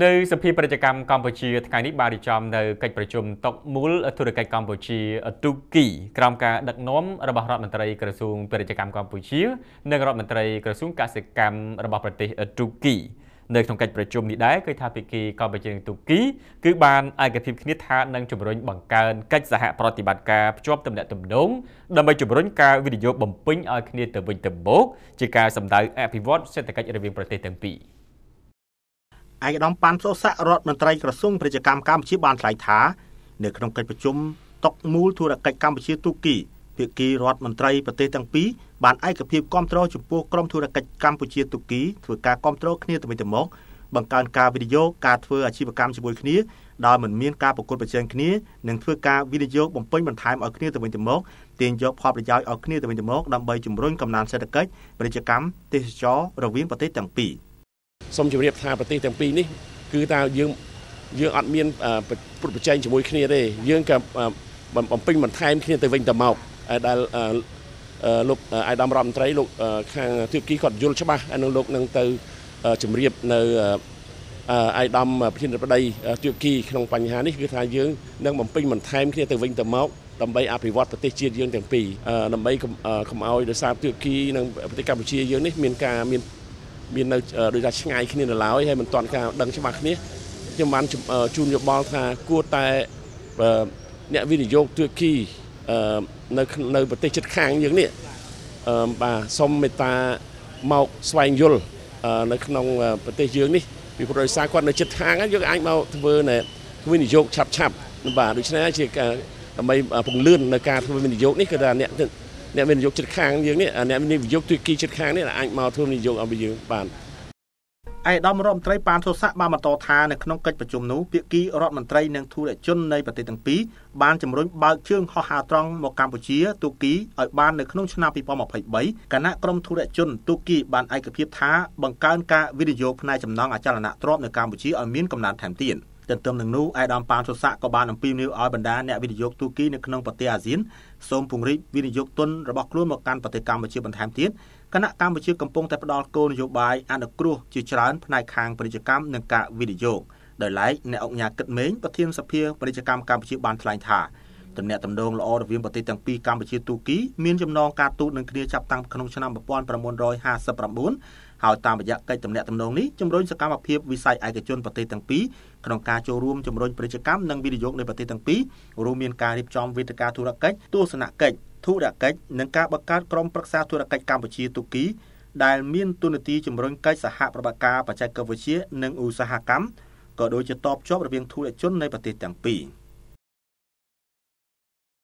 នៅសភាប្រតិកម្មកម្ពុជាថ្ងៃនេះបានរៀបចំនៅកិច្ចប្រជុំតុកមូលធុរកិច្ចកម្ពុជាទូគីក្រោមការដឹកនាំរបស់រដ្ឋមន្ត្រីក្រសួងពាណិជ្ជកម្មកម្ពុជា និងរដ្ឋមន្ត្រីក្រសួងកសិកម្មរបស់ប្រទេសទូគីនៅក្នុងកិច្ចប្រជុំនេះដែរគឺថាភាគីកម្ពុជានិងទូគីគឺបានឯកភាពគ្នាថានឹងជំរុញបង្កើនកិច្ចសហប្រតិបត្តិការភ្ជាប់ទំនាក់ទំនងដើម្បីជំរុញការវិនិយោគបំពេញឲ្យគ្នាទៅវិញទៅមកជាការសម្ដៅអភិវឌ្ឍសេដ្ឋកិច្ចរវាងប្រទេសទាំងពីរ។ ឯកឧត្តមប៉ាន់សុស័ករដ្ឋមន្ត្រីក្រសួងពាណិជ្ជកម្មកម្ពុជាបានថ្លែងថានៅក្នុងកិច្ចប្រជុំតុកមូលធុរកិច្ចកម្ពុជាទូគីភាគីរដ្ឋមន្ត្រីប្រទេសទាំងពីរបានឯកភាពគ្រប់គ្រងចំពោះក្រុមធុរកិច្ចកម្ពុជាទូគីធ្វើការគ្រប់គ្រងគ្នាទៅវិញទៅមកបង្កើនការវិនិយោគការធ្វើអាជីវកម្មជាមួយគ្នាដោយមិនមានការប្រកួតប្រជែងគ្នានិងធ្វើការវិនិយោគបំពេញបន្ថែមឲ្យគ្នាទៅវិញទៅមកទាញយកផលប្រយោជន៍ឲ្យគ្នាទៅវិញទៅមកដើម្បីជំរុញកំណើនសេដ្ឋកិច្ចពាណិជ្ជកម្មទេសចររវាងប្រទេសទាំងពីរ។ សូមជម្រាបថាប្រទេសទាំងពីរនេះគឺថាយើងយើងអត់មានប្រប្រជែងជាមួយគ្នាទេយើងក៏បំពេញបន្ថែមគ្នាទៅវិញទៅមកដែលលោកអាយដាមរដ្ឋមន្ត្រីលោកខាងទូគីគាត់យល់ច្បាស់នឹងលោកនឹងទៅជម្រាបនៅអាយដាមប្រធានាធិបតីទូគីក្នុងបញ្ហានេះគឺថាយើងនឹងបំពេញបន្ថែមគ្នាទៅវិញទៅមកដើម្បីអភិវឌ្ឍប្រទេសជាតិយើងទាំងពីរដើម្បីកុំឲ្យដោយសារទូគីនិងប្រទេសកម្ពុជាយើងនេះមានការមាន មាននៅដូចថាឆ្ងាយគ្នានៅឡើយហើយមិនទាន់ការដឹងច្បាស់គ្នាខ្ញុំបានជូនយោបល់ថាគួរតែអ្នកវិនិយោគទួយគីនៅនៅប្រទេសជិតខាងយើងនេះបាទសូមមេត្តាមកស្វែងយល់នៅក្នុងប្រទេសយើងនេះពីព្រោះដោយសារគាត់នៅជិតខាងយើងអាចមកធ្វើនៅវិនិយោគឆាប់ឆាប់បាទដូច្នេះជាដើម្បីពង្លឿននៅការធ្វើវិនិយោគនេះគឺថាអ្នក អ្នកវិនិយោគចិត្តខាងយើងនេះអ្នកវិនិយោគទូគីចិត្តខាងនេះអាចមកធ្វើវិនិយោគឲ្យយើងបានឯកឧត្តមរដ្ឋមន្ត្រីប៉ានសុស័កបានបន្តថានៅក្នុងកិច្ចប្រជុំនោះភាគីរដ្ឋមន្ត្រីនិងធុរជននៃប្រទេសទាំងពីរបានជំរុញបើកជើងហោះហើរត្រង់មកកម្ពុជាទូគីឲ្យបាននៅក្នុងឆ្នាំ2023គណៈក្រុមធុរជនទូគីបានឯកភាពថាបង្កើនការវិនិយោគផ្នែកចំណងអចលនទ្រព្យនៅកម្ពុជាឲ្យមានកំណើនថែមទៀត។ ទន្ទឹមនឹងនោះអាយដាមប៉ានសុស័កក៏បានអំពាវនាវឲ្យបណ្ដាអ្នកវិនិយោគទូគីនៅក្នុងប្រទេសអាស៊ានសូមពង្រីកវិនិយោគទុនរបស់ខ្លួនមកកាន់ប្រទេសកម្ពុជាបន្ថែមទៀតគណៈកម្ពុជាកំពុងតែផ្ដល់គោលនយោបាយអនុគ្រោះជាច្រើនផ្នែកខាងពាណិជ្ជកម្មនិងការវិនិយោគដោយឡែកអ្នកអង្គការគិតមេងប្រធានសភាពាណិជ្ជកម្មកម្ពុជាបានថ្លែងថាទំនាក់ទំនងល្អរវាងប្រទេសទាំងពីរកម្ពុជាទូគីមានចំណងការទូតនឹងគ្នាចាប់តាំងក្នុងឆ្នាំ1959 ហើយតាមរយៈកិច្ចទំនាក់ទំនងនេះជំរុញសកម្មភាពវិស័យឯកជនប្រទេសទាំងពីរក្នុងការចូលរួមជំរុញពាណិជ្ជកម្មនិងវិនិយោគនៃប្រទេសទាំងពីររួមមានការរៀបចំវេទិកាធុរកិច្ចទស្សនកិច្ចធុរកិច្ចនិងការបង្កើតក្រុមប្រឹក្សាធុរកិច្ចកម្ពុជាទូគីដែលមានទូនាទីជំរុញកិច្ចសហប្រតិបត្តិការបច្ចេកវិទ្យានិងឧស្សាហកម្មក៏ដូចជាតបជាប់រវាងធុរជននៃប្រទេសទាំងពីរ។